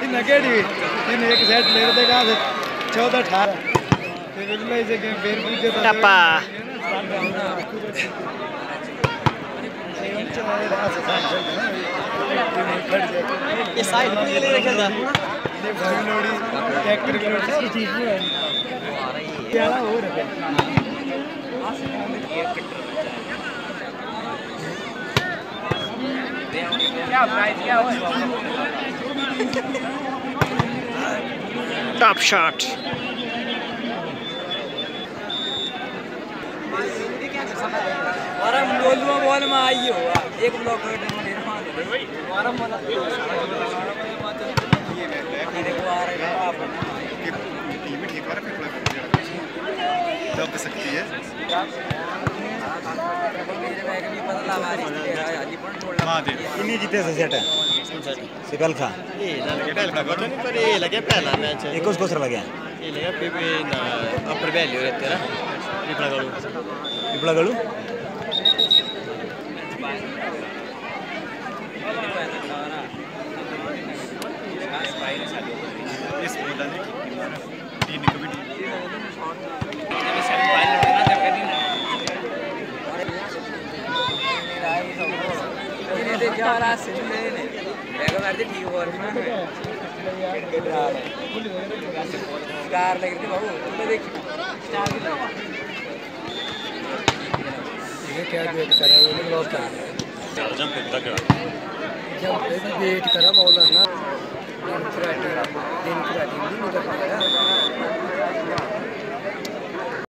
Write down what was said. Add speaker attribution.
Speaker 1: ही
Speaker 2: बिल्कुल गेम फिर पूछे तो
Speaker 3: टप्पा।
Speaker 2: ये साइड में ले रखा था ये भाई लोड़ी ट्रैक्टर की लोड़ी। सारी चीज़ है। क्या हो रहा है।
Speaker 1: क्या प्राइस क्या
Speaker 3: टॉप शॉट
Speaker 1: वरम डोलुआ बॉल में आई हो एक ब्लॉक निर्माण वरम वाला ये देखो आ रहा है आप
Speaker 4: टीम ठीक है दब सकती है
Speaker 1: मेरे बैग में पता लगा रही है अली पण तोड़ना
Speaker 4: महादेव
Speaker 2: इन्हीं जीते से सेट है सिकल खा
Speaker 5: Sì, dalle che bello, ma non per la
Speaker 1: വേഗമാരത്തെ ടീ പോരണം കാറിലേക്ക് ബാബു
Speaker 2: ഉള്ളതേക്ക് जंप वेट करा मौलाना दिन पूरा दिन पूरा दिन नहीं कर पाया